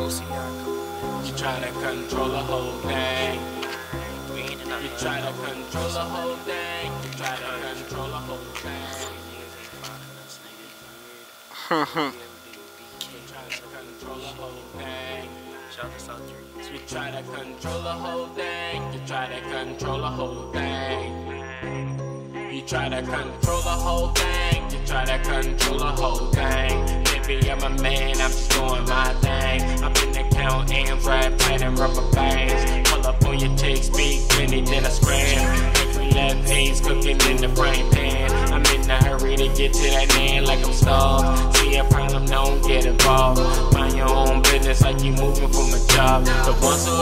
Boosie Young. Try to control the whole thing. You try to control the whole thing. You try to control the whole thing. You try to control the whole thing. You try to control the whole thing. You try to control the whole thing. You try to control the whole thing. Baby, I'm a man, I'm just doing my thing. I'm in the count, M's right, tight and rubber bands. Pull up on your chick, speak, Benny, then I scram. Every left haze cooking in the frying pan. I'm in a hurry to get to that man like I'm starved. See a problem, don't get involved. Mind your own business like you moving from a job. The ones who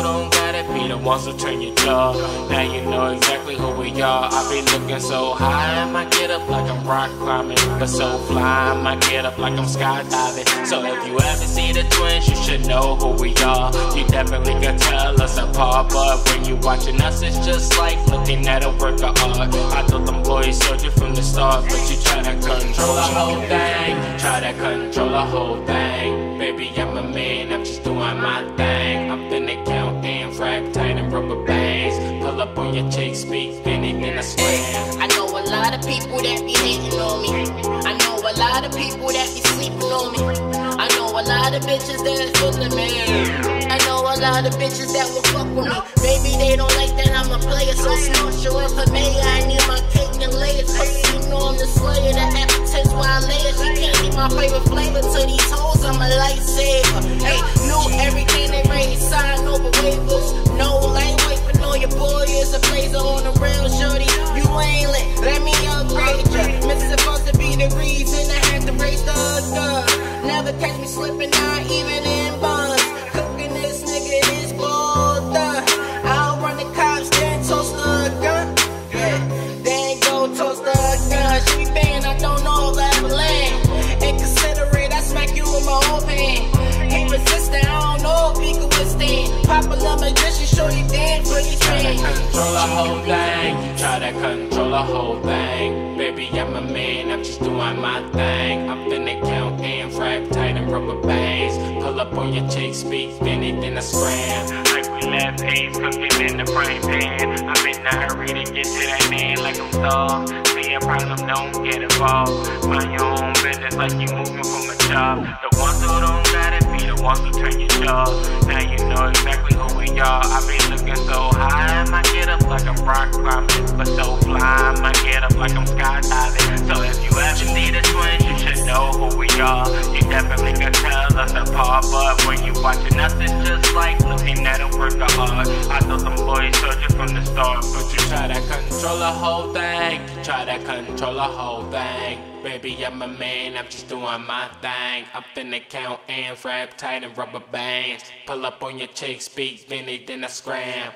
ones who turn your jaw. Now you know exactly who we are. I be looking so high, I might get up like I'm rock climbing. But so fly, I might get up like I'm skydiving. So if you ever see the twins, you should know who we are. You definitely can tell us apart. But when you watching us, it's just like looking at a work of art. I thought them boys you from the start, but you try to control the whole thing. Try to control the whole thing. Baby, I'm a man, I'm just doing my thing. Your chick, speak, Benny, then I swear. I know a lot of people that be hating on me. I know a lot of people that be sleeping on me. I know a lot of bitches that feeling me. I know a lot of bitches that will fuck with me. Maybe they don't like that I'm a player, so if a mayor, I need catch me slipping, not even in buns. Cooking this nigga is gold. I'll run the cops, then toast the gun. Yeah, then go toast the gun. She be banned, I don't know ever land. Inconsiderate, I smack you with my whole hand. Ain't resistant, I don't know if he can withstand. Popular magician, show you dance for your fans. control the whole thing. Try to control the whole thing. Baby, I'm a man, I'm just doing my thing. I'm rubber bands. Pull up on your chick, speak, Benny, then I scram. Like we left A's cooking in the frying pan. I'm in a hurry to get to that man like I'm starved. See a problem, don't get involved. Mind your own business like you moving from a job. The ones who don't gotta be the ones who turn your jaw. Now you know exactly who we are. I've been looking so high, I might get up like I'm rock climbing. But so fly, I might get up like I'm skydiving. Definitely can tell us apart. But when you watching us, just like looking at a work of art. I thought them boys showed you from the start. But you try to control the whole thing. You try to control the whole thing. Baby, I'm a man, I'm just doing my thing. I'm finna count and wrap tight and rubber bands. Pull up on your chick, speak, Benny, then I scram.